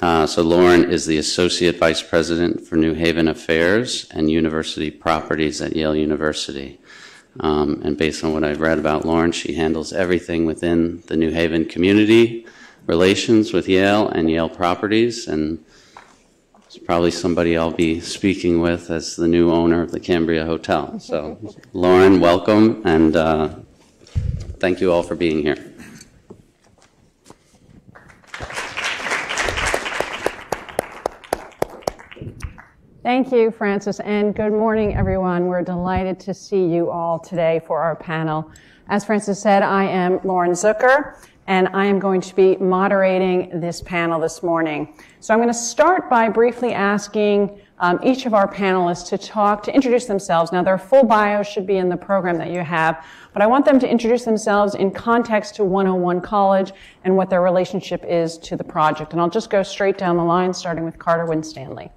Uh, so Lauren is the Associate Vice President for New Haven Affairs and University Properties at Yale University. Um, and based on what I've read about Lauren, she handles everything within the New Haven community, relations with Yale and Yale Properties, and it's probably somebody I'll be speaking with as the new owner of the Cambria Hotel. So, Lauren, welcome, and uh, thank you all for being here. Thank you, Francis, and good morning, everyone. We're delighted to see you all today for our panel. As Francis said, I am Lauren Zucker, and I am going to be moderating this panel this morning. So I'm going to start by briefly asking um, each of our panelists to talk, to introduce themselves. Now, their full bios should be in the program that you have, but I want them to introduce themselves in context to 101 College and what their relationship is to the project. And I'll just go straight down the line, starting with Carter Winstanley.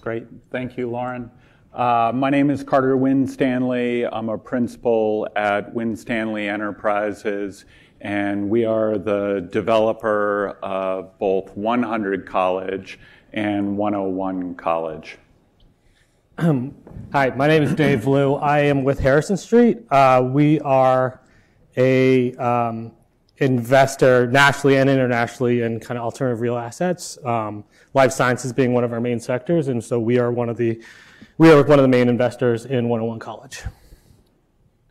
Great. Thank you, Lauren. Uh, my name is Carter Winstanley. I'm a principal at Winstanley Enterprises, and we are the developer of both 100 College and 101 College. Hi, my name is Dave Liu. I am with Harrison Street. Uh, we are a um, investor nationally and internationally in kind of alternative real assets. Um, life sciences being one of our main sectors, and so we are one of the we are one of the main investors in 101 College.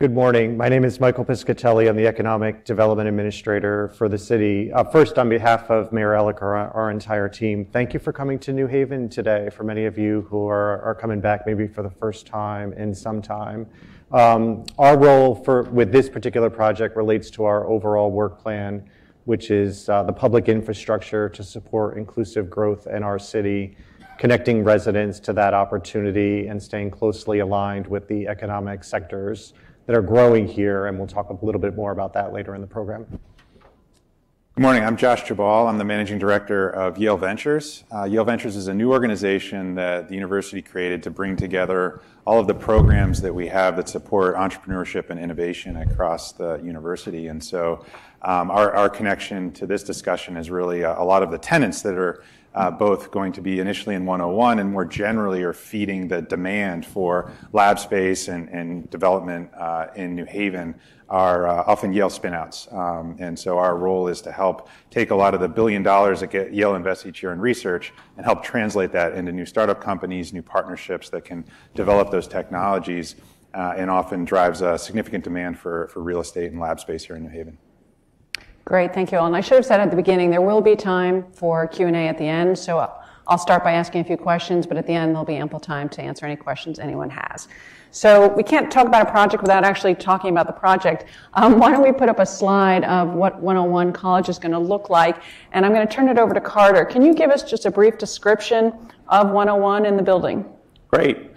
Good morning. My name is Michael Piscitelli. I'm the Economic Development Administrator for the city. Uh, first, on behalf of Mayor Elicker, our, our, entire team, thank you for coming to New Haven today. For many of you who are, are coming back maybe for the first time in some time. Um, our role for, with this particular project relates to our overall work plan, which is uh, the public infrastructure to support inclusive growth in our city, connecting residents to that opportunity, and staying closely aligned with the economic sectors that are growing here. And we'll talk a little bit more about that later in the program. Good morning. I'm Josh Geballe. I'm the managing director of Yale Ventures. Uh, Yale Ventures is a new organization that the university created to bring together all of the programs that we have that support entrepreneurship and innovation across the university. And so um, our, our, connection to this discussion is really a, a lot of the tenants that are uh, both going to be initially in 101 and more generally are feeding the demand for lab space and, and development uh, in New Haven are uh, often Yale spinouts. Um, and so our role is to help take a lot of the billion dollars that get Yale invests each year in research and help translate that into new startup companies, new partnerships that can develop those technologies uh, and often drives a significant demand for, for real estate and lab space here in New Haven. Great, thank you all. And I should have said at the beginning, there will be time for Q&A at the end, so I'll start by asking a few questions, but at the end there'll be ample time to answer any questions anyone has. So we can't talk about a project without actually talking about the project. Um, why don't we put up a slide of what 101 College is going to look like? And I'm going to turn it over to Carter. Can you give us just a brief description of 101 in the building? Great.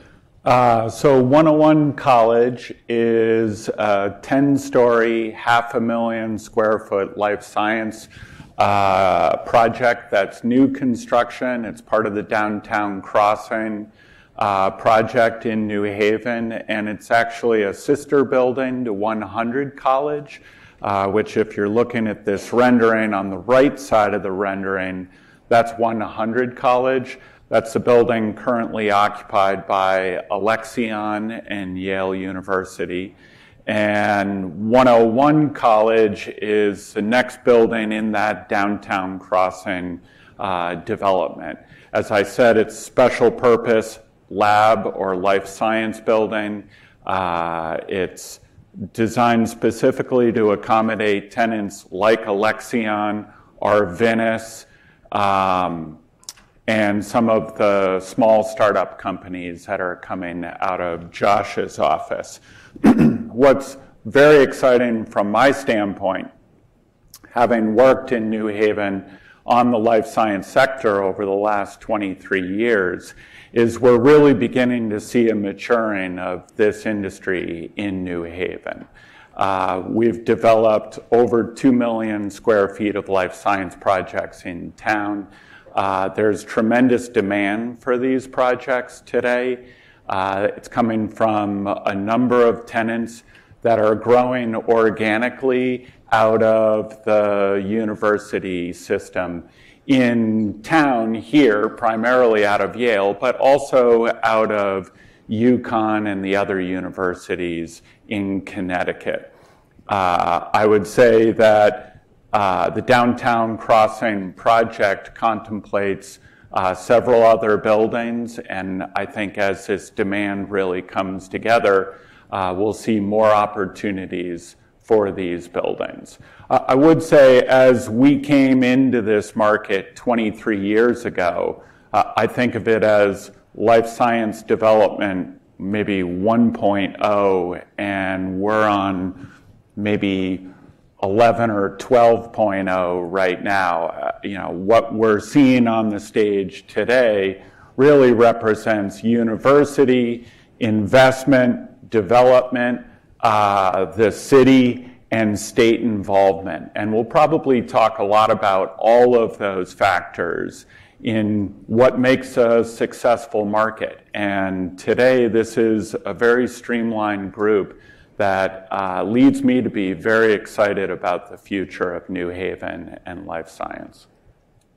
Uh, so 101 College is a 10-story, half a million square foot life science uh, project that's new construction. It's part of the downtown crossing uh, project in New Haven, and it's actually a sister building to 100 College, uh, which if you're looking at this rendering on the right side of the rendering, that's 100 College. That's the building currently occupied by Alexion and Yale University. And 101 College is the next building in that downtown crossing uh, development. As I said, it's special purpose lab or life science building. Uh, it's designed specifically to accommodate tenants like Alexion, Arvinas, um, and some of the small startup companies that are coming out of Josh's office. What's very exciting from my standpoint, having worked in New Haven on the life science sector over the last 23 years, is we're really beginning to see a maturing of this industry in New Haven. Uh, we've developed over 2 million square feet of life science projects in town. Uh, there's tremendous demand for these projects today. Uh, it's coming from a number of tenants that are growing organically out of the university system in town here, primarily out of Yale, but also out of UConn and the other universities in Connecticut. Uh, I would say that uh, the downtown crossing project contemplates uh, several other buildings, and I think as this demand really comes together, uh, we'll see more opportunities for these buildings. Uh, I would say as we came into this market 23 years ago, uh, I think of it as life science development maybe 1.0, and we're on maybe 11 or 12.0 right now. Uh, you know, what we're seeing on the stage today really represents university, investment, development, uh, the city, and state involvement. And we'll probably talk a lot about all of those factors in what makes a successful market. And today, this is a very streamlined group that uh, leads me to be very excited about the future of New Haven and life science.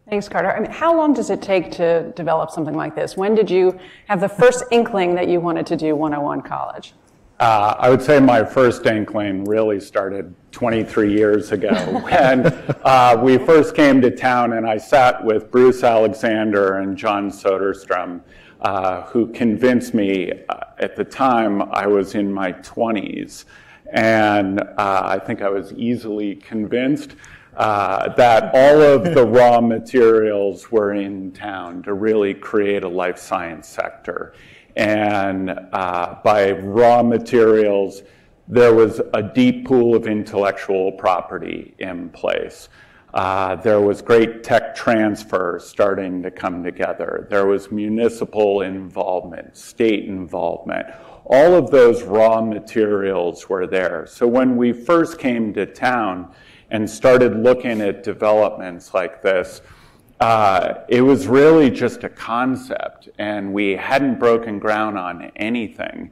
Thanks, Carter. I mean, how long does it take to develop something like this? When did you have the first inkling that you wanted to do 101 college? Uh, I would say my first inkling really started 23 years ago when uh, we first came to town and I sat with Bruce Alexander and John Soderstrom, uh, who convinced me uh, at the time I was in my 20s. And uh, I think I was easily convinced uh, that all of the raw materials were in town to really create a life science sector. And uh, by raw materials, there was a deep pool of intellectual property in place. Uh, there was great tech transfer starting to come together. There was municipal involvement, state involvement. All of those raw materials were there. So when we first came to town and started looking at developments like this, uh, it was really just a concept, and we hadn't broken ground on anything.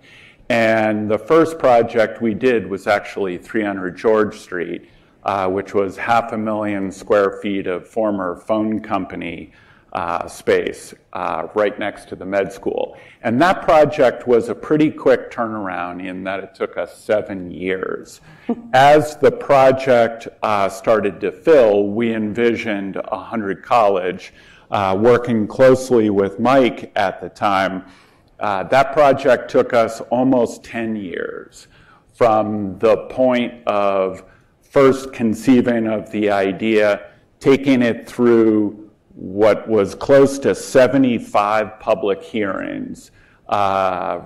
And the first project we did was actually 300 George Street, uh, which was half a million square feet of former phone company uh, space uh, right next to the med school. And that project was a pretty quick turnaround in that it took us seven years. As the project uh, started to fill, we envisioned 100 College, uh, working closely with Mike at the time. Uh, that project took us almost 10 years from the point of first conceiving of the idea, taking it through what was close to 75 public hearings, uh,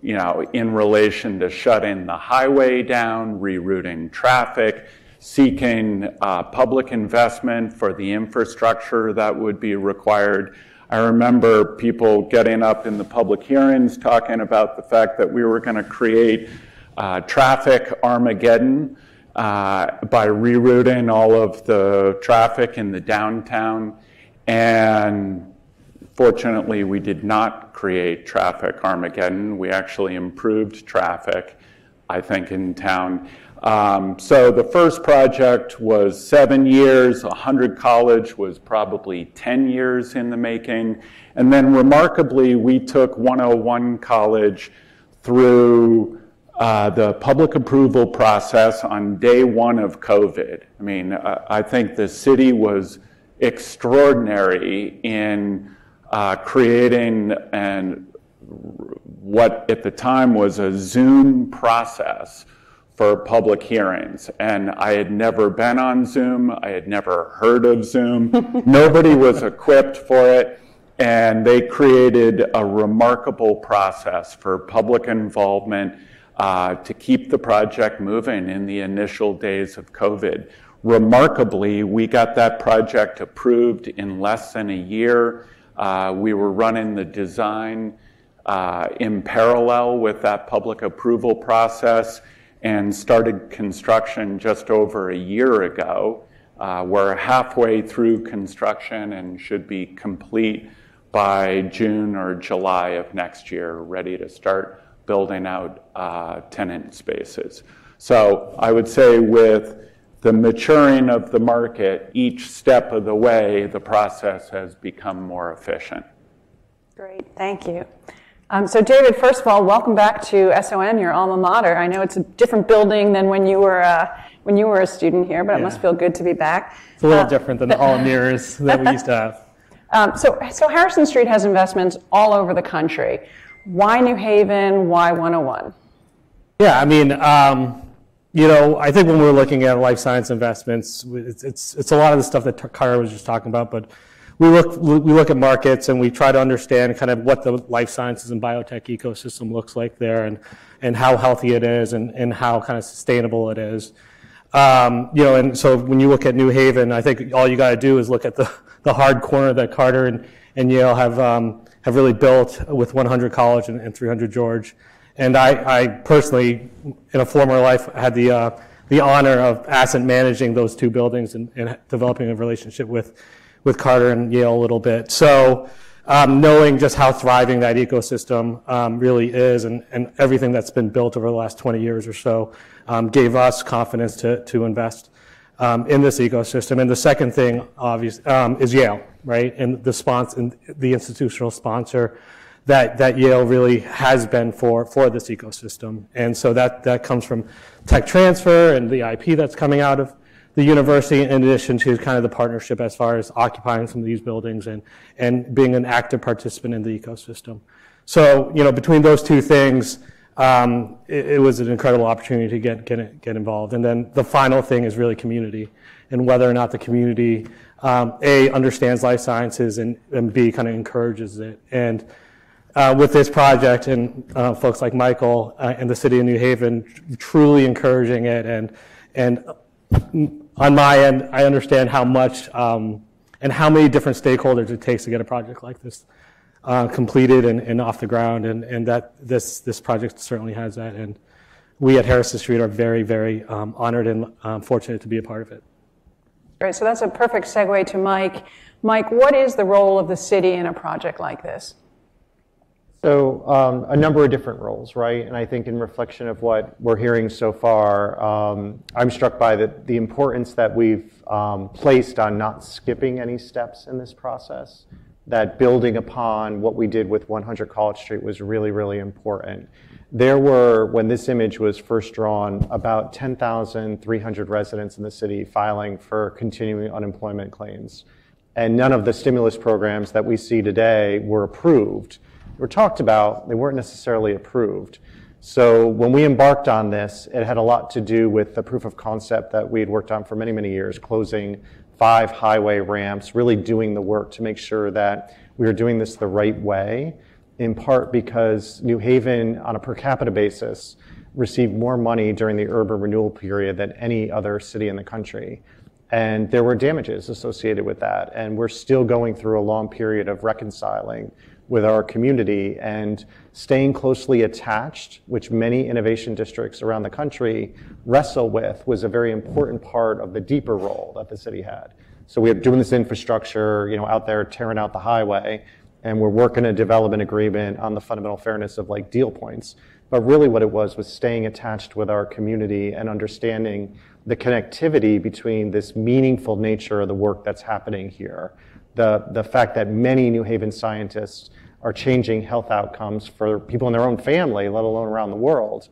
you know, in relation to shutting the highway down, rerouting traffic, seeking uh, public investment for the infrastructure that would be required. I remember people getting up in the public hearings talking about the fact that we were going to create uh, traffic Armageddon uh, by rerouting all of the traffic in the downtown and fortunately, we did not create traffic Armageddon. We actually improved traffic, I think, in town. Um, so the first project was seven years. 100 College was probably 10 years in the making. And then remarkably, we took 101 College through uh, the public approval process on day one of COVID. I mean, uh, I think the city was extraordinary in uh, creating and what at the time was a Zoom process for public hearings. And I had never been on Zoom. I had never heard of Zoom. Nobody was equipped for it. And they created a remarkable process for public involvement uh, to keep the project moving in the initial days of COVID. Remarkably, we got that project approved in less than a year. Uh, we were running the design uh, in parallel with that public approval process and started construction just over a year ago. Uh, we're halfway through construction and should be complete by June or July of next year, ready to start building out uh, tenant spaces. So I would say with the maturing of the market, each step of the way, the process has become more efficient. Great, thank you. Um, so, David, first of all, welcome back to SOM, your alma mater. I know it's a different building than when you were uh, when you were a student here, but it must feel good to be back. It's a little Uh, different than the all mirrors that we used to have. Um, so, so Harrison Street has investments all over the country. Why New Haven? Why 101? Yeah, I mean, um, you know, I think when we're looking at life science investments, it's, it's, it's a lot of the stuff that Carter was just talking about, but we look, we look at markets and we try to understand kind of what the life sciences and biotech ecosystem looks like there and, and how healthy it is and, and how kind of sustainable it is. Um, you know, and so when you look at New Haven, I think all you got to do is look at the, the hard corner that Carter and, and Yale have, um, have really built with 100 College and, and 300 George. And I, I personally, in a former life, had the, uh, the honor of asset managing those two buildings and, and developing a relationship with, with Carter and Yale a little bit. So um, knowing just how thriving that ecosystem um, really is and, and everything that's been built over the last 20 years or so um, gave us confidence to, to invest um, in this ecosystem. And the second thing, obvious, um, is Yale, right? And the sponsor, and the institutional sponsor that, that Yale really has been for, for this ecosystem. And so that, that comes from tech transfer and the IP that's coming out of the university in addition to kind of the partnership as far as occupying some of these buildings and, and being an active participant in the ecosystem. So, you know, between those two things, um, it, it, was an incredible opportunity to get, get, get involved. And then the final thing is really community and whether or not the community, um, A, understands life sciences and, and B, kind of encourages it. And uh, with this project and uh, folks like Michael uh, and the city of New Haven truly encouraging it and, and on my end, I understand how much um, and how many different stakeholders it takes to get a project like this uh, completed and, and, off the ground, and, and that this this project certainly has that. And we at Harrison Street are very, very um, honored and um, fortunate to be a part of it. Great. So that's a perfect segue to Mike. Mike, what is the role of the city in a project like this? So um, a number of different roles, right? And I think in reflection of what we're hearing so far, um, I'm struck by the, the importance that we've um, placed on not skipping any steps in this process. That building upon what we did with 100 College Street was really, really important. There were, when this image was first drawn, about 10,300 residents in the city filing for continuing unemployment claims. And none of the stimulus programs that we see today were approved were talked about, they weren't necessarily approved. So when we embarked on this, it had a lot to do with the proof of concept that we had worked on for many, many years, closing five highway ramps, really doing the work to make sure that we were doing this the right way, in part because New Haven, on a per capita basis, received more money during the urban renewal period than any other city in the country. And there were damages associated with that. And we're still going through a long period of reconciling with our community and staying closely attached, which many innovation districts around the country wrestle with, was a very important part of the deeper role that the city had. So we are doing this infrastructure, you know, out there tearing out the highway, and we're working a development agreement on the fundamental fairness of like deal points. But really what it was was staying attached with our community and understanding the connectivity between this meaningful nature of the work that's happening here the, the fact that many New Haven scientists are changing health outcomes for people in their own family, let alone around the world,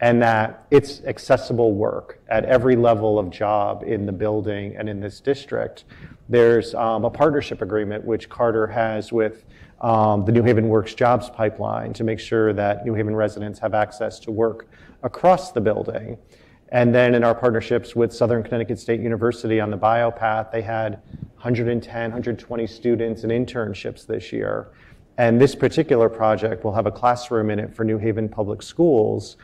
and that it's accessible work at every level of job in the building and in this district. There's um, a partnership agreement which Carter has with um, the New Haven Works Jobs Pipeline to make sure that New Haven residents have access to work across the building. And then in our partnerships with Southern Connecticut State University on the biopath, they had 110, 120 students and internships this year. And this particular project will have a classroom in it for New Haven Public Schools.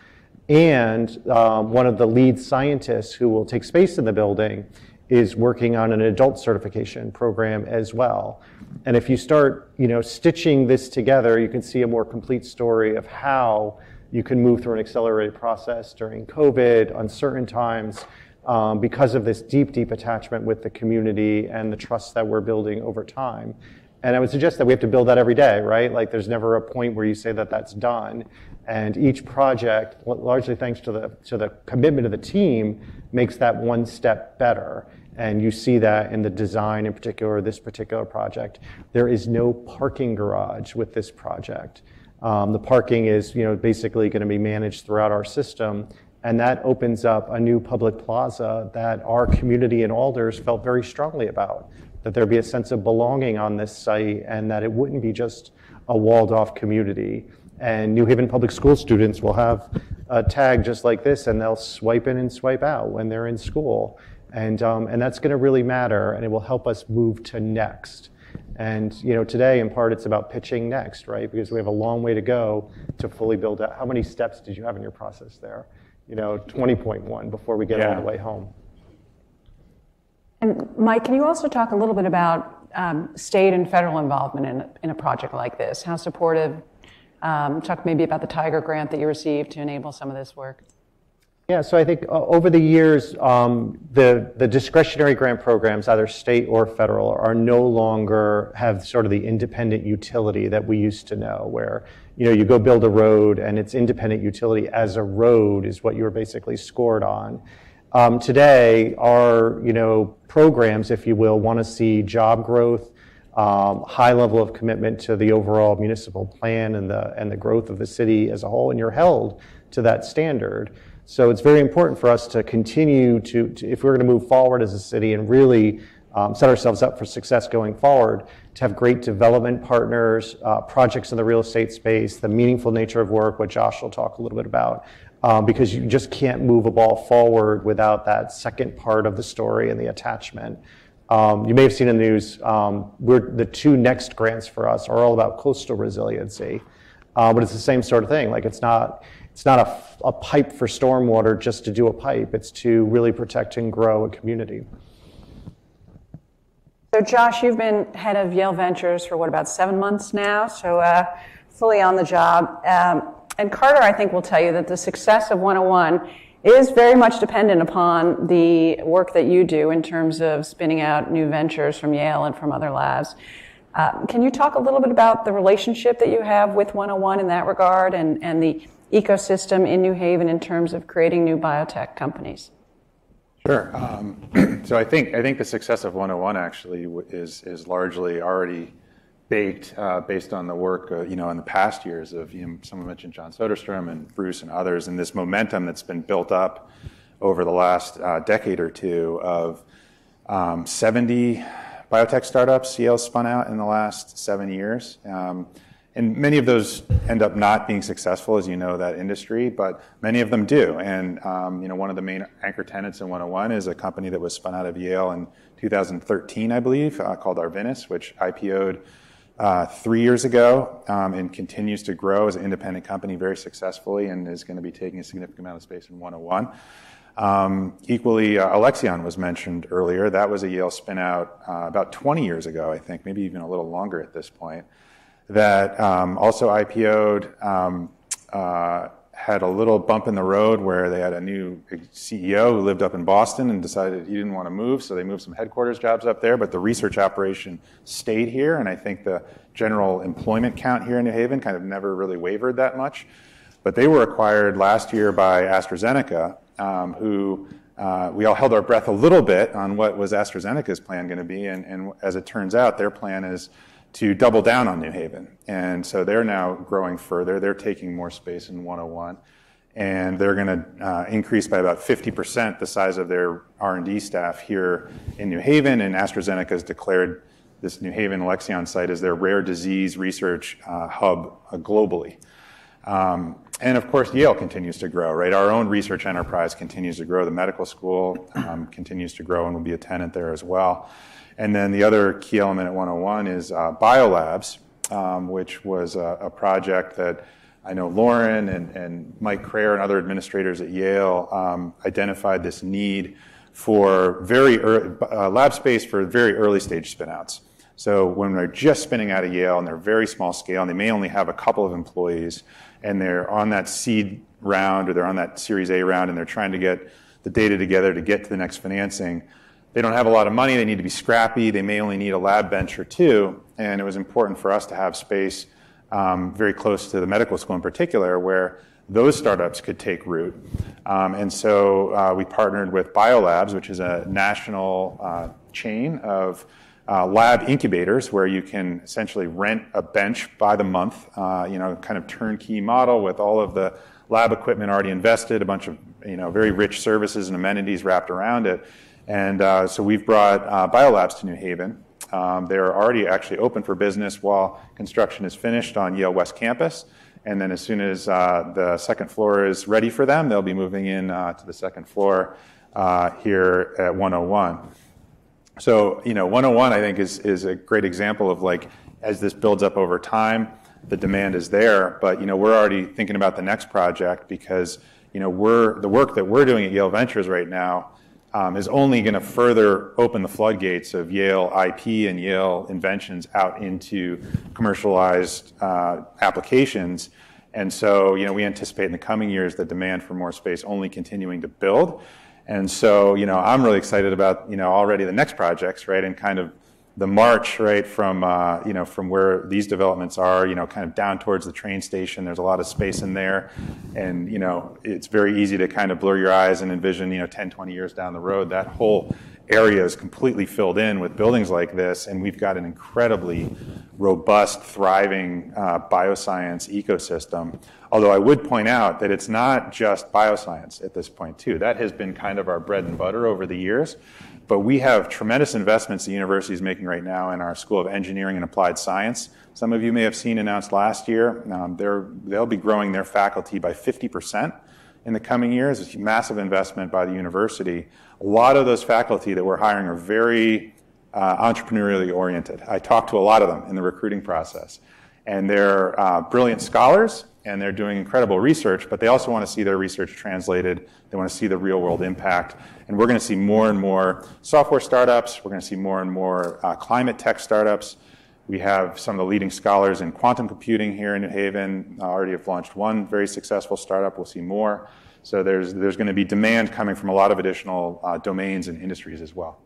And um, one of the lead scientists who will take space in the building is working on an adult certification program as well. And if you start, you know, stitching this together, you can see a more complete story of how you can move through an accelerated process during COVID, uncertain times, um, because of this deep, deep attachment with the community and the trust that we're building over time. And I would suggest that we have to build that every day, right? Like there's never a point where you say that that's done. And each project, largely thanks to the, to the commitment of the team, makes that one step better. And you see that in the design, in particular, this particular project. There is no parking garage with this project. Um, the parking is, you know, basically going to be managed throughout our system, and that opens up a new public plaza that our community in Alders felt very strongly about. That there'd be a sense of belonging on this site, and that it wouldn't be just a walled-off community. And New Haven Public School students will have a tag just like this, and they'll swipe in and swipe out when they're in school. And, um, and that's going to really matter, and it will help us move to next. And you know, today, in part, it's about pitching next, right? Because we have a long way to go to fully build out. How many steps did you have in your process there? You know, 20.1 before we get Yeah. all the way home. And Mike, can you also talk a little bit about um, state and federal involvement in, in a project like this? How supportive? Um, talk maybe about the Tiger grant that you received to enable some of this work. Yeah, so I think uh, over the years, um, the, the discretionary grant programs, either state or federal, are no longer have sort of the independent utility that we used to know, where you know you go build a road and its independent utility as a road is what you're basically scored on. Um, today, our you know programs, if you will, want to see job growth, um, high level of commitment to the overall municipal plan and the and the growth of the city as a whole, and you're held to that standard. So it's very important for us to continue to, to if we're going to move forward as a city and really um, set ourselves up for success going forward, to have great development partners, uh, projects in the real estate space, the meaningful nature of work, what Josh will talk a little bit about, um, because you just can't move a ball forward without that second part of the story and the attachment. Um, you may have seen in the news, um, we're, the two next grants for us are all about coastal resiliency. Uh, but it's the same sort of thing. Like it's not, it's not a, a pipe for stormwater just to do a pipe. It's to really protect and grow a community. So, Josh, you've been head of Yale Ventures for what, about seven months now? So, uh, fully on the job. Um, and Carter, I think, will tell you that the success of 101 is very much dependent upon the work that you do in terms of spinning out new ventures from Yale and from other labs. Uh, can you talk a little bit about the relationship that you have with 101 in that regard and, and the ecosystem in New Haven in terms of creating new biotech companies? Sure. Um, so I think I think the success of 101 actually is is largely already baked uh, based on the work uh, you know in the past years of you know, someone mentioned John Soderstrom and Bruce and others, and this momentum that's been built up over the last uh, decade or two of um, 70 biotech startups Yale spun out in the last seven years. Um, and many of those end up not being successful, as you know, that industry, but many of them do. And um, you know, one of the main anchor tenants in 101 is a company that was spun out of Yale in 2013, I believe, uh, called Arvinas, which IPO'd uh, three years ago um, and continues to grow as an independent company very successfully and is going to be taking a significant amount of space in 101. Um, equally, uh, Alexion was mentioned earlier. That was a Yale spinout uh, about 20 years ago, I think, maybe even a little longer at this point that um, also IPO'd, um, uh, had a little bump in the road where they had a new CEO who lived up in Boston and decided he didn't want to move, so they moved some headquarters jobs up there, but the research operation stayed here, and I think the general employment count here in New Haven kind of never really wavered that much. But they were acquired last year by AstraZeneca, um, who uh, we all held our breath a little bit on what was AstraZeneca's plan going to be, and, and as it turns out, their plan is to double down on New Haven. And so they're now growing further. They're taking more space in 101. And they're going to uh, increase by about 50% the size of their R&D staff here in New Haven. And AstraZeneca has declared this New Haven Alexion site as their rare disease research uh, hub uh, globally. Um, and of course, Yale continues to grow, right? Our own research enterprise continues to grow. The medical school um, continues to grow and will be a tenant there as well. And then the other key element at 101 is uh, biolabs, um, which was a, a, project that I know Lauren and, and Mike Crair and other administrators at Yale um, identified this need for very early, uh, lab space for very early stage spinouts. So when they're just spinning out of Yale and they're very small scale and they may only have a couple of employees and they're on that seed round or they're on that Series A round and they're trying to get the data together to get to the next financing, they don't have a lot of money, they need to be scrappy, they may only need a lab bench or two. And it was important for us to have space um, very close to the medical school in particular, where those startups could take root. Um, and so uh, we partnered with Biolabs, which is a national uh, chain of uh, lab incubators where you can essentially rent a bench by the month, uh, you know, kind of turnkey model with all of the lab equipment already invested, a bunch of, you know, very rich services and amenities wrapped around it. And uh, so we've brought uh, Biolabs to New Haven. Um, they're already actually open for business while construction is finished on Yale West Campus. And then as soon as uh, the second floor is ready for them, they'll be moving in uh, to the second floor uh, here at 101. So, you know, 101, I think, is, is a great example of like, as this builds up over time, the demand is there. But, you know, we're already thinking about the next project because, you know, we're, the work that we're doing at Yale Ventures right now um, is only going to further open the floodgates of Yale IP and Yale inventions out into commercialized uh, applications. And so, you know, we anticipate in the coming years the demand for more space only continuing to build. And so, you know, I'm really excited about, you know, already the next projects, right, and kind of the march, right, from, uh, you know, from where these developments are, you know, kind of down towards the train station. There's a lot of space in there. And, you know, it's very easy to kind of blur your eyes and envision, you know, 10, 20 years down the road, that whole area is completely filled in with buildings like this. And we've got an incredibly robust, thriving uh, bioscience ecosystem. Although I would point out that it's not just bioscience at this point, too. That has been kind of our bread and butter over the years. But we have tremendous investments the university is making right now in our School of Engineering and Applied Science. Some of you may have seen announced last year, um, they'll be growing their faculty by 50% in the coming years. It's a massive investment by the university. A lot of those faculty that we're hiring are very uh, entrepreneurially oriented. I talk to a lot of them in the recruiting process. And they're uh, brilliant scholars and they're doing incredible research, but they also want to see their research translated. They want to see the real world impact. And we're going to see more and more software startups. We're going to see more and more uh, climate tech startups. We have some of the leading scholars in quantum computing here in New Haven. Uh, already have launched one very successful startup. We'll see more. So there's, there's going to be demand coming from a lot of additional uh, domains and industries as well.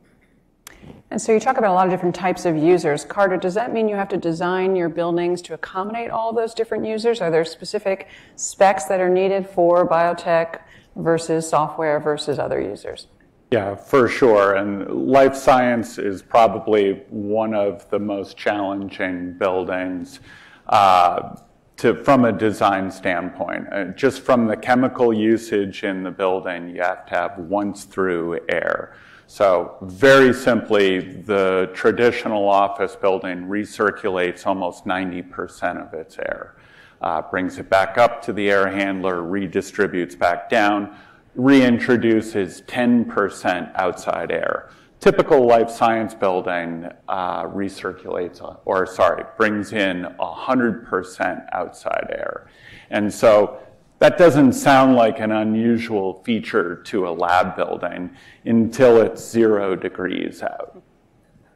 And so you talk about a lot of different types of users. Carter, does that mean you have to design your buildings to accommodate all those different users? Are there specific specs that are needed for biotech versus software versus other users? Yeah, for sure. And life science is probably one of the most challenging buildings uh, to, from a design standpoint. Uh, just from the chemical usage in the building, you have to have once through air. So very simply, the traditional office building recirculates almost 90% of its air. Uh, brings it back up to the air handler, redistributes back down, reintroduces 10% outside air. Typical life science building uh, recirculates, or sorry, brings in 100% outside air. And so that doesn't sound like an unusual feature to a lab building until it's zero degrees out.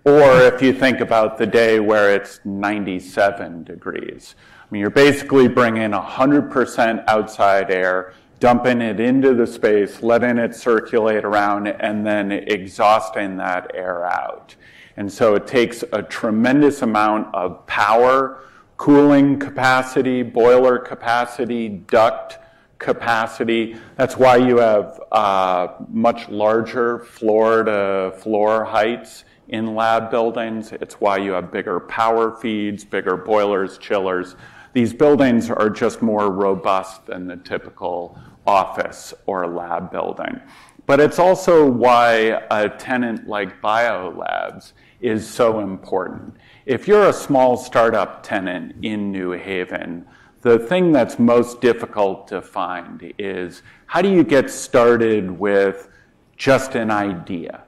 Or if you think about the day where it's 97 degrees. I mean, you're basically bringing 100% outside air, dumping it into the space, letting it circulate around, and then exhausting that air out. And so it takes a tremendous amount of power cooling capacity, boiler capacity, duct capacity. That's why you have uh, much larger floor to floor heights in lab buildings. It's why you have bigger power feeds, bigger boilers, chillers. These buildings are just more robust than the typical office or lab building. But it's also why a tenant like BioLabs is so important. If you're a small startup tenant in New Haven, the thing that's most difficult to find is how do you get started with just an idea?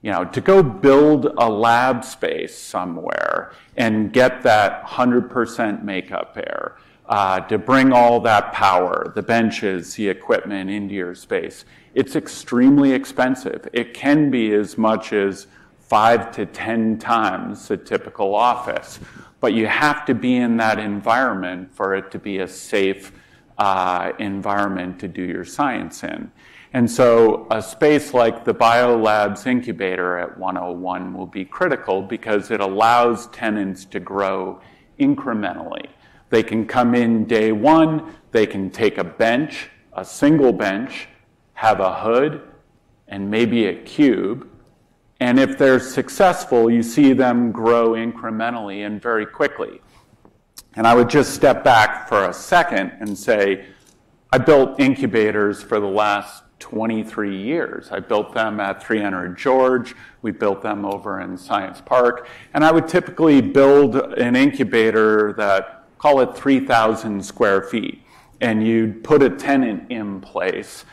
You know, to go build a lab space somewhere and get that 100% makeup air, uh, to bring all that power, the benches, the equipment into your space, it's extremely expensive. It can be as much as five to 10 times the typical office. But you have to be in that environment for it to be a safe uh, environment to do your science in. And so a space like the BioLabs incubator at 101 will be critical because it allows tenants to grow incrementally. They can come in day one, they can take a bench, a single bench, have a hood, and maybe a cube. And if they're successful, you see them grow incrementally and very quickly. And I would just step back for a second and say, I built incubators for the last 23 years. I built them at 300 George. We built them over in Science Park. And I would typically build an incubator that, call it 3,000 square feet. And you'd put a tenant in place.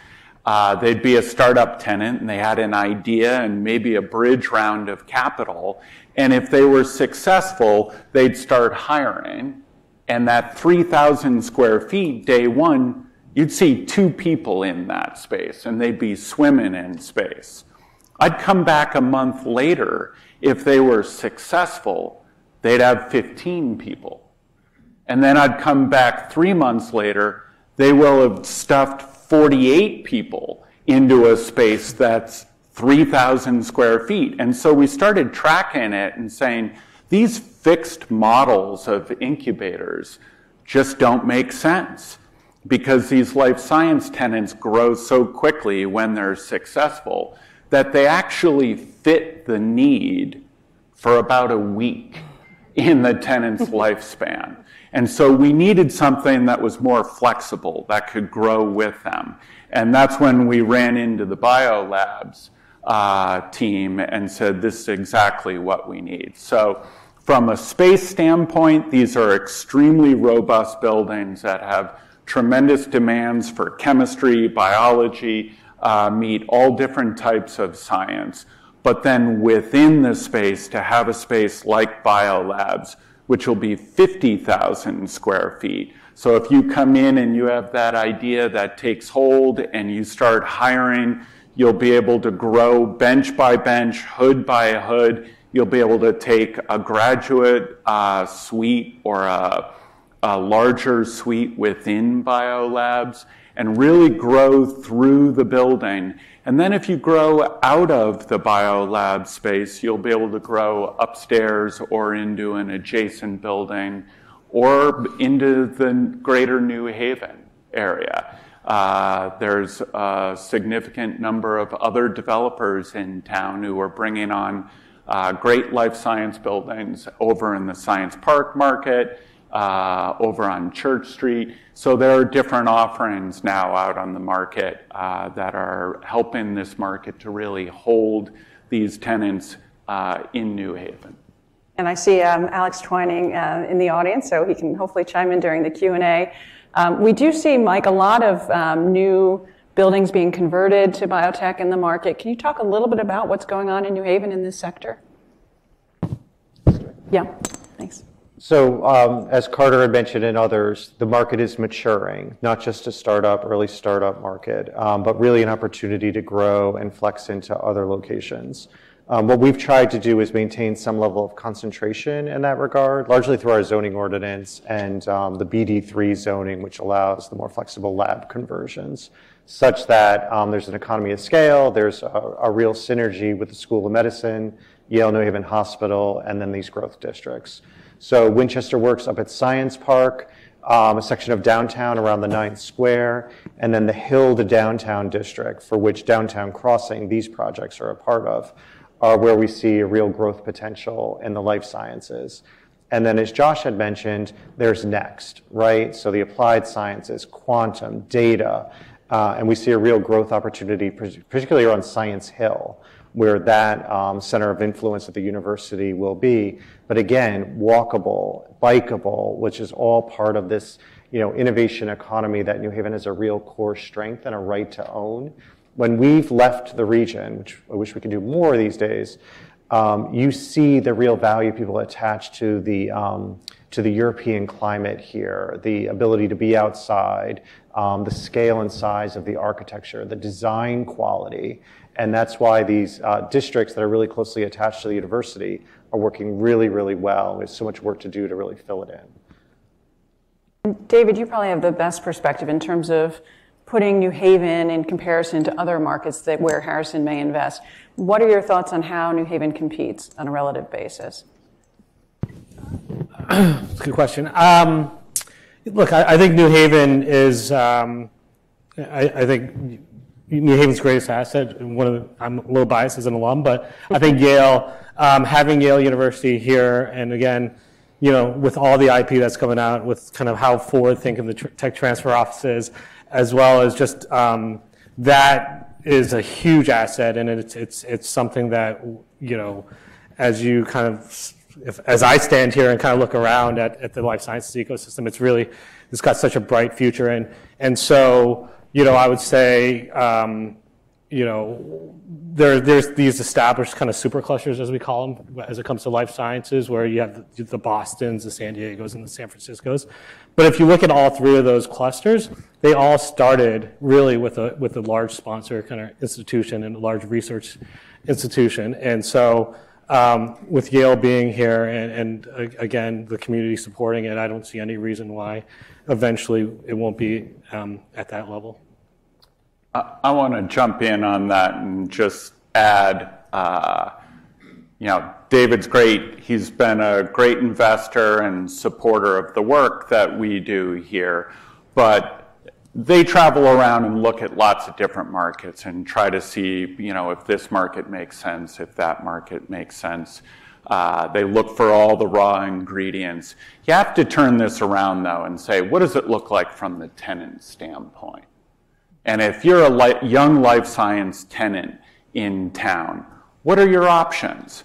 Uh, they'd be a startup tenant and they had an idea and maybe a bridge round of capital. And if they were successful, they'd start hiring. And that 3,000 square feet, day one, you'd see two people in that space and they'd be swimming in space. I'd come back a month later. If they were successful, they'd have 15 people. And then I'd come back three months later, they will have stuffed 48 people into a space that's 3,000 square feet. And so we started tracking it and saying, these fixed models of incubators just don't make sense because these life science tenants grow so quickly when they're successful that they actually fit the need for about a week in the tenant's lifespan. And so we needed something that was more flexible, that could grow with them. And that's when we ran into the biolabs uh, team and said, this is exactly what we need. So from a space standpoint, these are extremely robust buildings that have tremendous demands for chemistry, biology, uh, meet all different types of science. But then within the space, to have a space like biolabs, which will be 50,000 square feet. So if you come in and you have that idea that takes hold and you start hiring, you'll be able to grow bench by bench, hood by hood. You'll be able to take a graduate uh, suite or a a larger suite within biolabs and really grow through the building. And then if you grow out of the biolab space, you'll be able to grow upstairs or into an adjacent building or into the greater New Haven area. Uh, there's a significant number of other developers in town who are bringing on uh, great life science buildings over in the Science Park market uh, over on Church Street. So there are different offerings now out on the market uh, that are helping this market to really hold these tenants uh, in New Haven. And I see um, Alex Twining uh, in the audience, so he can hopefully chime in during the Q&A. Um, we do see, Mike, a lot of um, new buildings being converted to biotech in the market. Can you talk a little bit about what's going on in New Haven in this sector? Yeah. So, um, as Carter had mentioned and others, the market is maturing, not just a startup, early startup market, um, but really an opportunity to grow and flex into other locations. Um, what we've tried to do is maintain some level of concentration in that regard, largely through our zoning ordinance and the BD3 zoning, which allows the more flexible lab conversions, such that there's an economy of scale, there's a real synergy with the School of Medicine, Yale New Haven Hospital, and then these growth districts. So Winchester works up at Science Park, um, a section of downtown around the Ninth Square, and then the Hill to Downtown District, for which Downtown Crossing, these projects are a part of, are where we see a real growth potential in the life sciences. And then, as Josh had mentioned, there's next, right? So the applied sciences, quantum, data, uh, and we see a real growth opportunity, particularly around Science Hill, where that um, center of influence at the university will be. But again, walkable, bikeable, which is all part of this, you know, innovation economy that New Haven has a real core strength and a right to own. When we've left the region, which I wish we could do more these days, um, you see the real value people attach to the um, to the European climate here, the ability to be outside, um, the scale and size of the architecture, the design quality, and that's why these uh, districts that are really closely attached to the university are working really, really well. There's so much work to do to really fill it in. David, you probably have the best perspective in terms of putting New Haven in comparison to other markets that where Harrison may invest. What are your thoughts on how New Haven competes on a relative basis? That's a good question. Um, look, I, I, think New Haven is. Um, I, I, think New Haven's greatest asset. One of the, I'm a little biased as an alum, but I think Yale, um, having Yale University here, and again, you know, with all the IP that's coming out, with kind of how forward thinking the tr- tech transfer office is, as well as just um, that is a huge asset, and it's it's it's something that you know, as you kind of if, as I stand here and kind of look around at, at the life sciences ecosystem, it's really it's got such a bright future, and and so you know I would say um, you know there, there's these established kind of superclusters, as we call them, as it comes to life sciences, where you have the, the Boston's, the San Diego's, and the San Francisco's. But if you look at all three of those clusters, they all started really with a with a large sponsor kind of institution and a large research institution, and so um, with Yale being here and, and uh, again the community supporting it, I don't see any reason why eventually it won't be um, at that level. I, I want to jump in on that and just add. Uh, you know, David's great. He's been a great investor and supporter of the work that we do here. But they travel around and look at lots of different markets and try to see, you know, if this market makes sense, if that market makes sense. Uh, they look for all the raw ingredients. You have to turn this around though and say, what does it look like from the tenant standpoint? And if you're a li- young life science tenant in town, what are your options?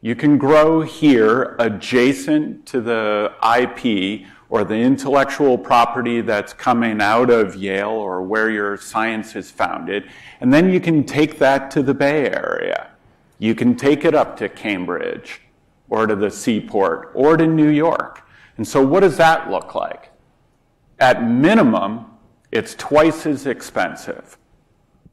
You can grow here adjacent to the IP or the intellectual property that's coming out of Yale or where your science is founded. And then you can take that to the Bay Area. You can take it up to Cambridge or to the seaport or to New York. And so, what does that look like? At minimum, it's twice as expensive.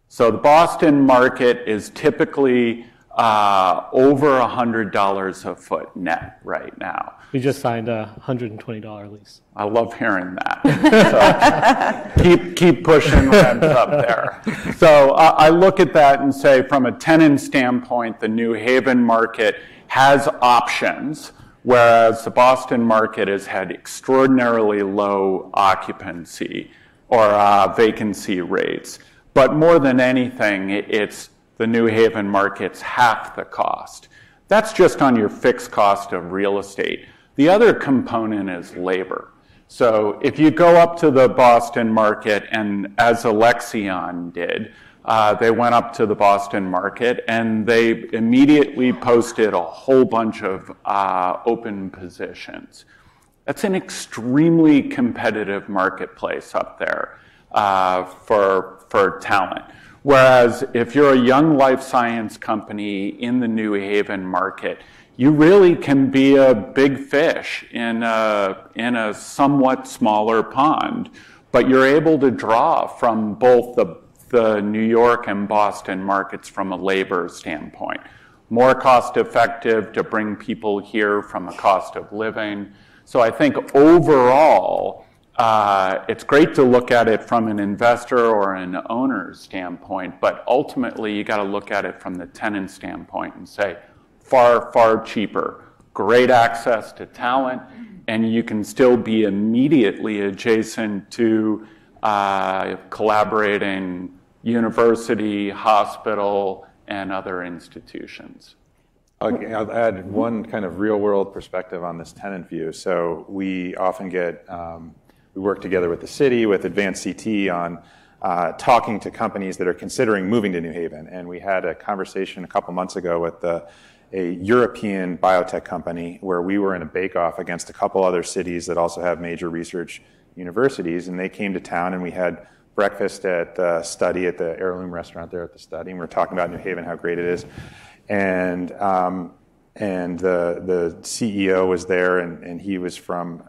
So, the Boston market is typically uh, over $100 a foot net right now. We just signed a $120 lease. I love hearing that. So keep, keep pushing rents up there. So uh, I look at that and say, from a tenant standpoint, the New Haven market has options, whereas the Boston market has had extraordinarily low occupancy or uh, vacancy rates. But more than anything, it's the New Haven market's half the cost. That's just on your fixed cost of real estate. The other component is labor. So if you go up to the Boston market, and as Alexion did, uh, they went up to the Boston market and they immediately posted a whole bunch of uh, open positions. That's an extremely competitive marketplace up there uh, for, for talent. Whereas if you're a young life science company in the New Haven market, you really can be a big fish in a, in a somewhat smaller pond, but you're able to draw from both the, the New York and Boston markets from a labor standpoint. More cost effective to bring people here from a cost of living. So I think overall, uh, it's great to look at it from an investor or an owner's standpoint, but ultimately you got to look at it from the tenant standpoint and say, far, far cheaper. Great access to talent, and you can still be immediately adjacent to uh, collaborating university, hospital, and other institutions. Okay, I'll add one kind of real world perspective on this tenant view. So we often get, um, we work together with the city, with Advanced CT on uh, talking to companies that are considering moving to New Haven. And we had a conversation a couple months ago with the a European biotech company where we were in a bake-off against a couple other cities that also have major research universities, and they came to town and we had breakfast at the study at the heirloom restaurant there at the study, and we are talking about New Haven, how great it is, and um, and the the CEO was there, and, and he was from.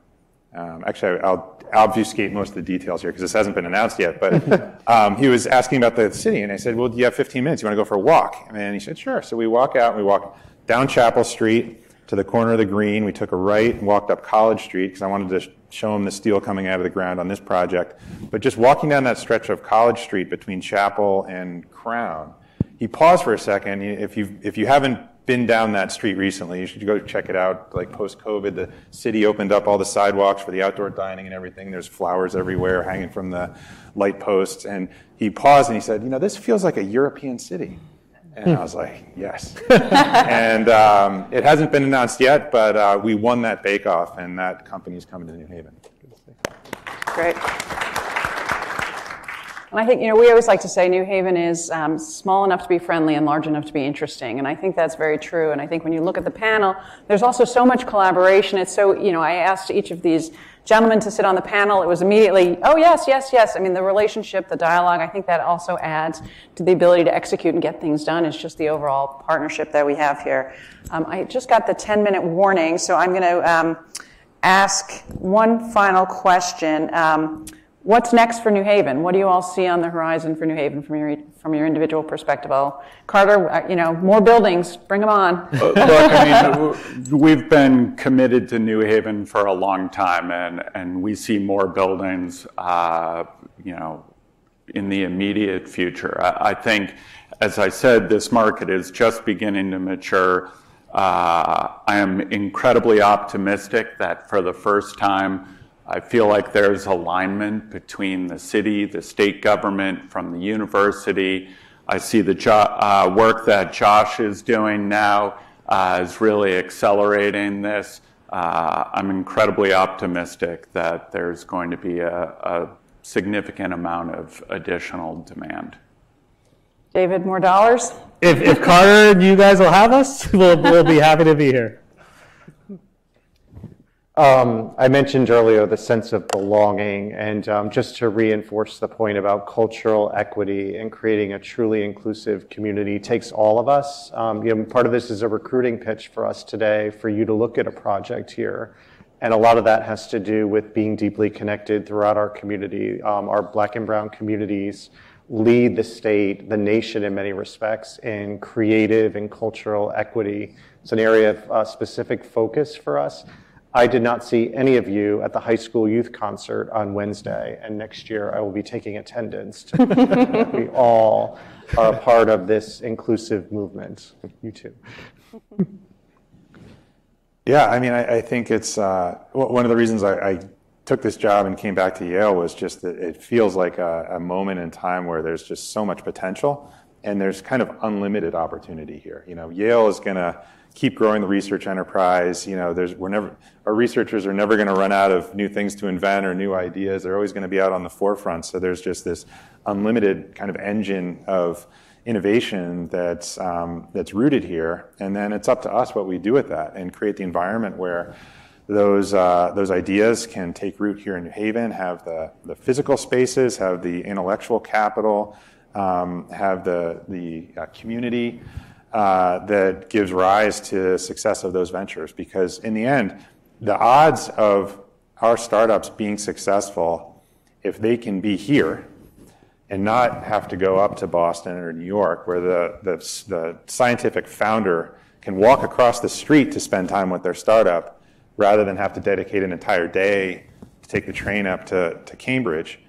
Um, actually, I'll obfuscate most of the details here because this hasn't been announced yet. But um, he was asking about the city, and I said, "Well, do you have 15 minutes? You want to go for a walk?" And he said, "Sure." So we walk out, and we walk down Chapel Street to the corner of the green. We took a right and walked up College Street because I wanted to sh- show him the steel coming out of the ground on this project. But just walking down that stretch of College Street between Chapel and Crown, he paused for a second. If you if you haven't been down that street recently, you should go check it out. Like post COVID, the city opened up all the sidewalks for the outdoor dining and everything. There's flowers everywhere hanging from the light posts. And he paused and he said, "You know, this feels like a European city." And I was like, yes. and um, it hasn't been announced yet, but uh, we won that bake off, and that company is coming to New Haven. Great. And I think, you know, we always like to say New Haven is um, small enough to be friendly and large enough to be interesting. And I think that's very true. And I think when you look at the panel, there's also so much collaboration. It's so, you know, I asked each of these gentlemen to sit on the panel. It was immediately, oh, yes, yes, yes. I mean, the relationship, the dialogue, I think that also adds to the ability to execute and get things done. It's just the overall partnership that we have here. Um, I just got the 10 minute warning, so I'm going to um, ask one final question. What's next for New Haven? What do you all see on the horizon for New Haven from your from your individual perspective? Oh, Carter, uh, you know, more buildings, bring them on. Look, I mean, we've been committed to New Haven for a long time, and and we see more buildings, uh, you know, in the immediate future. I, I, think, as I said, this market is just beginning to mature. Uh, I am incredibly optimistic that for the first time I feel like there's alignment between the city, the state government, from the university. I see the jo- uh, work that Josh is doing now uh, is really accelerating this. Uh, I'm incredibly optimistic that there's going to be a, a significant amount of additional demand. David, more dollars? If, if Carter and you guys will have us, we'll, we'll be happy to be here. Um, I mentioned earlier the sense of belonging, and um, just to reinforce the point about cultural equity and creating a truly inclusive community takes all of us. Um, you know, part of this is a recruiting pitch for us today for you to look at a project here. And a lot of that has to do with being deeply connected throughout our community. Um, our black and brown communities lead the state, the nation in many respects, in creative and cultural equity. It's an area of uh, specific focus for us. I did not see any of you at the high school youth concert on Wednesday, and next year I will be taking attendance. To, we all are a part of this inclusive movement. You too. Yeah, I mean, I, I think it's uh, one of the reasons I, I, took this job and came back to Yale was just that it feels like a, a moment in time where there's just so much potential and there's kind of unlimited opportunity here. You know, Yale is going to keep growing the research enterprise. You know, there's, we're never, our researchers are never going to run out of new things to invent or new ideas. They're always going to be out on the forefront. So there's just this unlimited kind of engine of innovation that's, um, that's rooted here. And then it's up to us what we do with that and create the environment where those, uh, those ideas can take root here in New Haven, have the, the physical spaces, have the intellectual capital, um, have the, the uh, community uh, that gives rise to success of those ventures. Because in the end, the odds of our startups being successful, if they can be here and not have to go up to Boston or New York, where the, the, the scientific founder can walk across the street to spend time with their startup rather than have to dedicate an entire day to take the train up to, to Cambridge,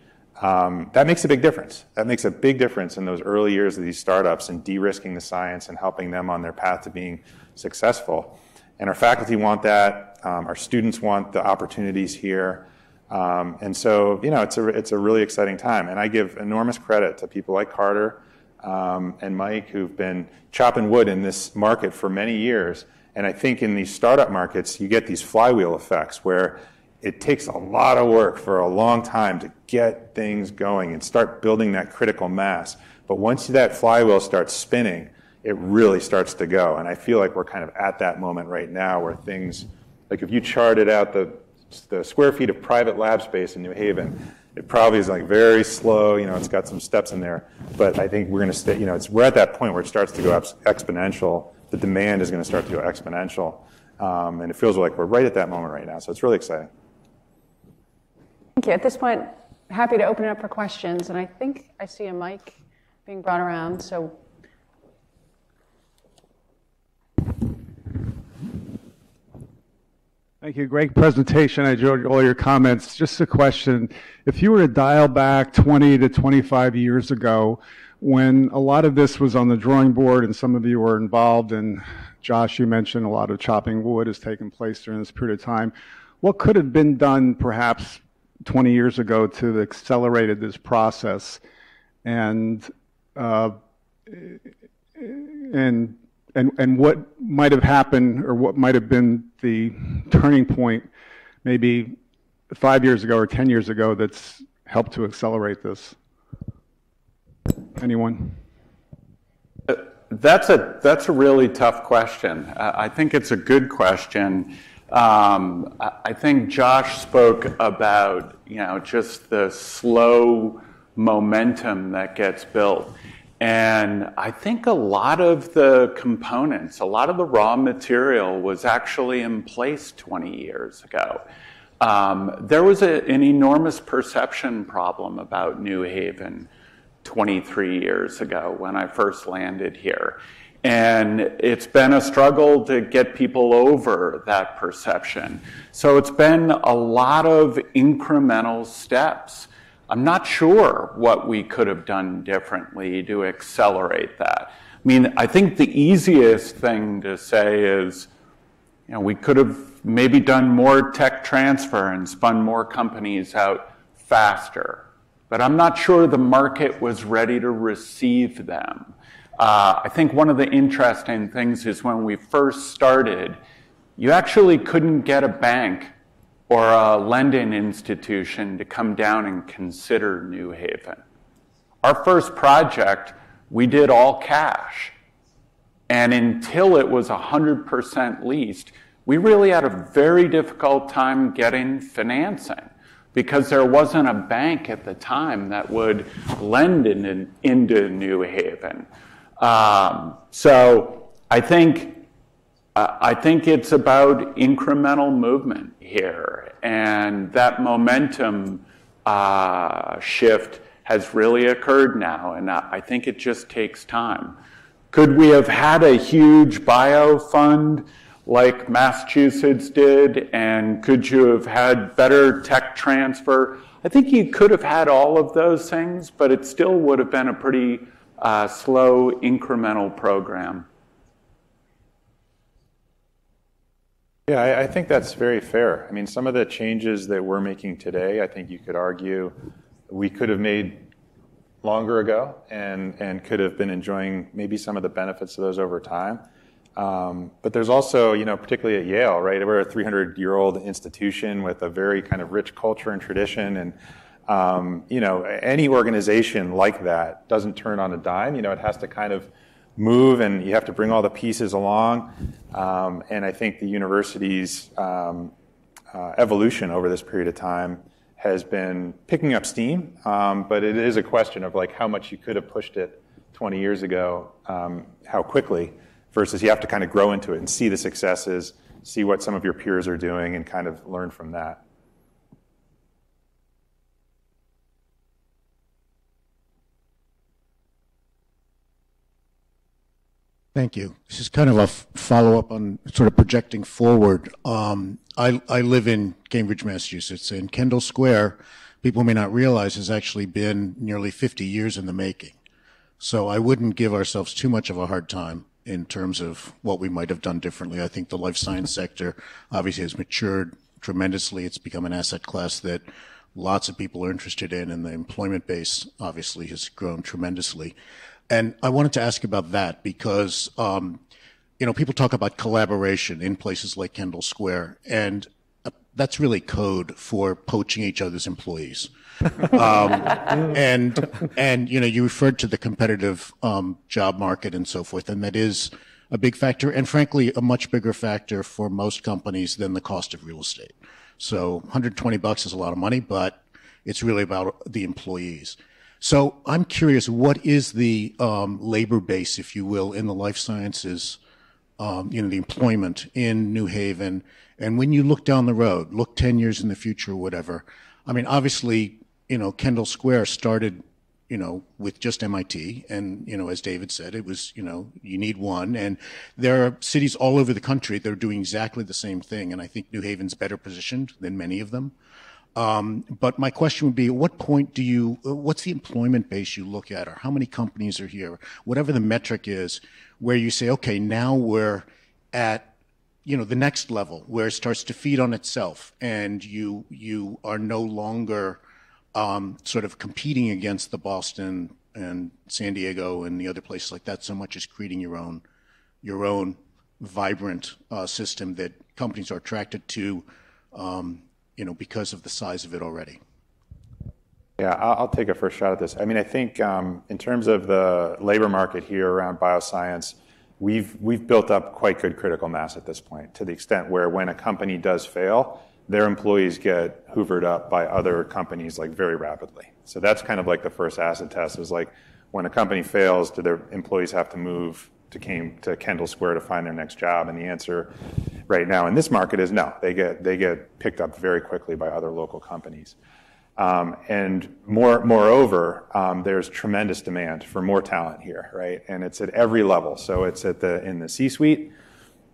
um, that makes a big difference. That makes a big difference in those early years of these startups and de-risking the science and helping them on their path to being successful. And our faculty want that. Um, our students want the opportunities here. Um, and so, you know, it's a, it's a really exciting time. And I give enormous credit to people like Carter um, and Mike who've been chopping wood in this market for many years. And I think in these startup markets, you get these flywheel effects where it takes a lot of work for a long time to get things going and start building that critical mass. But once that flywheel starts spinning, it really starts to go. And I feel like we're kind of at that moment right now where things, like if you charted out the, the square feet of private lab space in New Haven, it probably is like very slow. You know, it's got some steps in there. But I think we're going to stay, you know, it's, we're at that point where it starts to go exponential. The demand is going to start to go exponential. Um, and it feels like we're right at that moment right now. So it's really exciting. Thank you. At this point, happy to open it up for questions. And I think I see a mic being brought around. So Thank you. Great presentation. I enjoyed all your comments. Just a question. If you were to dial back 20 to 25 years ago, when a lot of this was on the drawing board and some of you were involved, and Josh, you mentioned a lot of chopping wood has taken place during this period of time. What could have been done perhaps 20 years ago to have accelerated this process? And, uh, and and, and what might have happened or what might have been the turning point maybe five years ago or 10 years ago that's helped to accelerate this? Anyone? Uh, that's a, that's a really tough question. Uh, I think it's a good question. Um, I think Josh spoke about, you know, just the slow momentum that gets built. And I think a lot of the components, a lot of the raw material was actually in place 20 years ago. Um, there was an enormous perception problem about New Haven 23 years ago when I first landed here. And it's been a struggle to get people over that perception. So it's been a lot of incremental steps. I'm not sure what we could have done differently to accelerate that. I mean, I think the easiest thing to say is, you know, we could have maybe done more tech transfer and spun more companies out faster. But I'm not sure the market was ready to receive them. Uh, I think one of the interesting things is when we first started, you actually couldn't get a bank or a lending institution to come down and consider New Haven. Our first project, we did all cash. And until it was 100% leased, we really had a very difficult time getting financing because there wasn't a bank at the time that would lend in, into New Haven. Um, so I think uh, I think it's about incremental movement here, and that momentum uh, shift has really occurred now, and I think it just takes time. Could we have had a huge bio fund like Massachusetts did, and could you have had better tech transfer? I think you could have had all of those things, but it still would have been a pretty uh, slow, incremental program. Yeah, I, I, think that's very fair. I mean, some of the changes that we're making today, I think you could argue we could have made longer ago and, and could have been enjoying maybe some of the benefits of those over time. Um, but there's also, you know, particularly at Yale, right? We're a 300 year old institution with a very kind of rich culture and tradition. And, um, you know, any organization like that doesn't turn on a dime. You know, it has to kind of move and you have to bring all the pieces along. Um, and I think the university's um, uh, evolution over this period of time has been picking up steam, um, but it is a question of like how much you could have pushed it 20 years ago, um, how quickly, versus you have to kind of grow into it and see the successes, see what some of your peers are doing, and kind of learn from that. Thank you. This is kind of a follow up on sort of projecting forward. Um, I, I live in Cambridge, Massachusetts, and Kendall Square, people may not realize, has actually been nearly 50 years in the making. So I wouldn't give ourselves too much of a hard time in terms of what we might have done differently. I think the life science sector obviously has matured tremendously. It's become an asset class that lots of people are interested in, and the employment base obviously has grown tremendously. And I wanted to ask about that because, um, you know, people talk about collaboration in places like Kendall Square, and uh, that's really code for poaching each other's employees. um, and and you know, you referred to the competitive um, job market and so forth, and that is a big factor, and frankly, a much bigger factor for most companies than the cost of real estate. So, 120 bucks is a lot of money, but it's really about the employees. So I'm curious, what is the um, labor base, if you will, in the life sciences, um, you know, the employment in New Haven? And when you look down the road, look 10 years in the future or whatever, I mean, obviously, you know, Kendall Square started you know, with just MIT. And, you know, as David said, it was, you know, you need one. And there are cities all over the country that are doing exactly the same thing. And I think New Haven's better positioned than many of them. Um, but my question would be, at what point do you, what's the employment base you look at, or how many companies are here, whatever the metric is, where you say, okay, now we're at, you know, the next level where it starts to feed on itself, and you you are no longer um, sort of competing against the Boston and San Diego and the other places like that so much as creating your own your own vibrant uh, system that companies are attracted to, um, you know, because of the size of it already. Yeah, I'll, take a first shot at this. I mean, I think um, in terms of the labor market here around bioscience, we've we've built up quite good critical mass at this point to the extent where when a company does fail, their employees get hoovered up by other companies like very rapidly. So that's kind of like the first acid test is like when a company fails, do their employees have to move to came to Kendall Square to find their next job? And the answer right now in this market is no. They get they get picked up very quickly by other local companies. Um, and more, moreover, um, there's tremendous demand for more talent here, right? And it's at every level. So it's at the in the C-suite,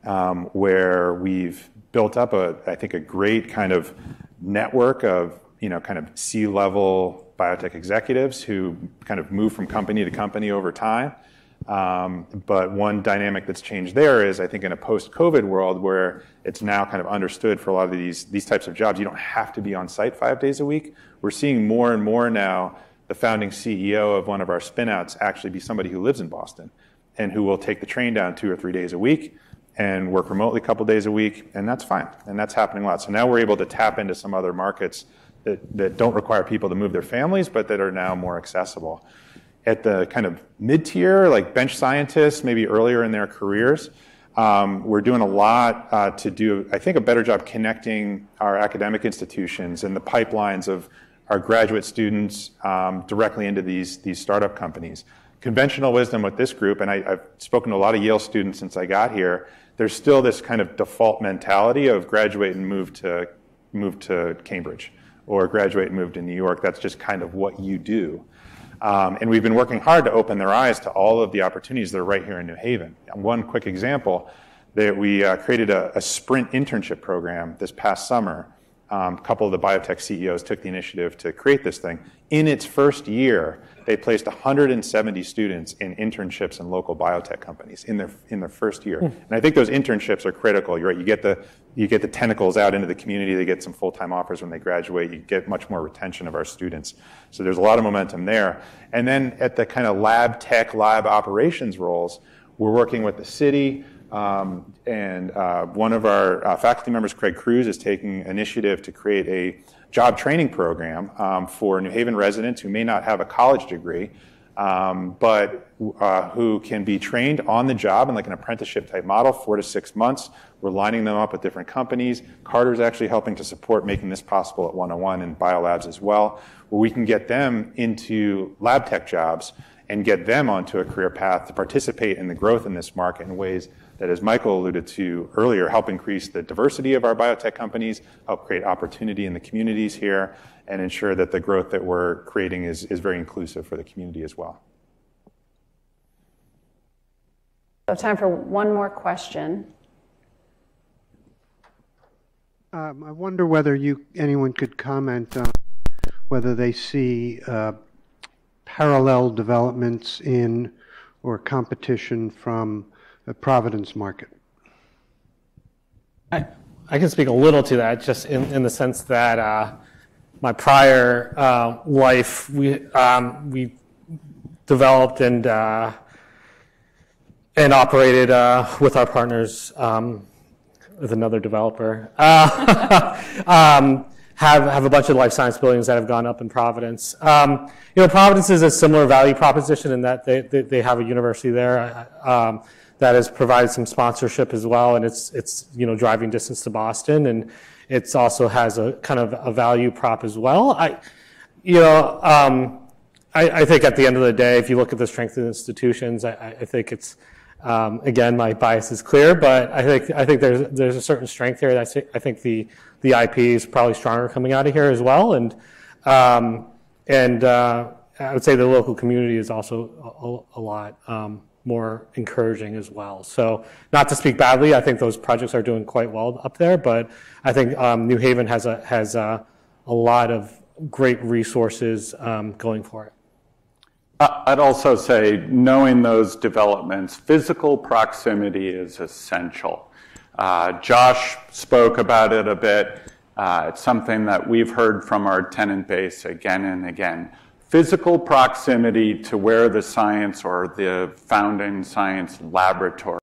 um, where we've built up a, I think, a great kind of network of, you know, kind of C-level biotech executives who kind of move from company to company over time. Um, but one dynamic that's changed there is, I think, in a post-COVID world where it's now kind of understood for a lot of these these types of jobs, you don't have to be on site five days a week. We're seeing more and more now the founding CEO of one of our spinouts actually be somebody who lives in Boston and who will take the train down two or three days a week and work remotely a couple days a week, and that's fine. And that's happening a lot. So now we're able to tap into some other markets that, that don't require people to move their families, but that are now more accessible. At the kind of mid tier, like bench scientists, maybe earlier in their careers, um, we're doing a lot uh, to do, I think, a better job connecting our academic institutions and the pipelines of our graduate students um, directly into these, these startup companies. Conventional wisdom with this group, and I, I've spoken to a lot of Yale students since I got here, there's still this kind of default mentality of graduate and move to move to Cambridge or graduate and move to New York. That's just kind of what you do. Um, and we've been working hard to open their eyes to all of the opportunities that are right here in New Haven. One quick example that we uh, created a, a, sprint internship program this past summer. Um, a couple of the biotech CEOs took the initiative to create this thing. In its first year, they placed 170 students in internships in local biotech companies in their in their first year. Mm. And I think those internships are critical. You're right. You get the you get the tentacles out into the community. They get some full time offers when they graduate. You get much more retention of our students. So there's a lot of momentum there. And then at the kind of lab tech, lab operations roles, we're working with the city. Um, and uh, one of our uh, faculty members, Craig Crews, is taking initiative to create a job training program um, for New Haven residents who may not have a college degree, um, but uh, who can be trained on the job in like an apprenticeship type model, four to six months. We're lining them up with different companies. Carter's actually helping to support making this possible at 101 and Biolabs as well, where we can get them into lab tech jobs and get them onto a career path to participate in the growth in this market in ways that, as Michael alluded to earlier, help increase the diversity of our biotech companies, help create opportunity in the communities here, and ensure that the growth that we're creating is, is very inclusive for the community as well. So, time for one more question. Um, I wonder whether you anyone could comment on whether they see uh, parallel developments in or competition from the Providence market? I, I can speak a little to that, just in, in the sense that uh, my prior uh, life, we um, we developed and uh, and operated uh, with our partners um, with another developer. Uh, um, have, have a bunch of life science buildings that have gone up in Providence. Um, you know, Providence is a similar value proposition in that they, they, they have a university there. Um, that has provided some sponsorship as well, and it's it's you know driving distance to Boston, and it's also has a kind of a value prop as well. I, you know, um, I, I, think at the end of the day, if you look at the strength of the institutions, I, I think it's um, again my bias is clear, but I think I think there's there's a certain strength here. I think the the IP is probably stronger coming out of here as well, and um, and uh, I would say the local community is also a, a lot um, more encouraging as well. So, not to speak badly, I think those projects are doing quite well up there. But I think um, New Haven has a has a, a lot of great resources um, going for it. I'd also say, knowing those developments, physical proximity is essential. Uh, Josh spoke about it a bit. Uh, it's something that we've heard from our tenant base again and again. Physical proximity to where the science or the founding science laboratory